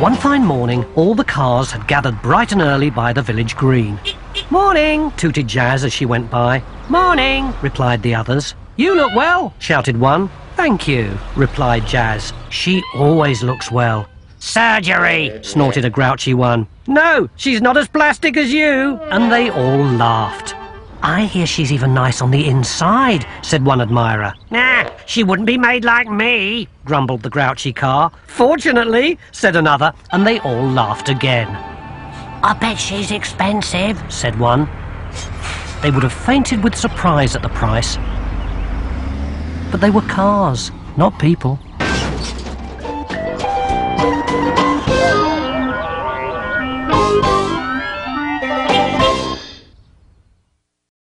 fine morning, all the cars had gathered bright and early by the village green. Morning, tooted Jazz as she went by. Morning, replied the others. You look well, shouted one. Thank you, replied Jazz. She always looks well. Surgery, snorted a grouchy one. No, she's not as plastic as you. And they all laughed. I hear she's even nice on the inside, said one admirer. Nah, she wouldn't be made like me, grumbled the grouchy car. Fortunately, said another, and they all laughed again. I bet she's expensive, said one. They would have fainted with surprise at the price. But they were cars, not people.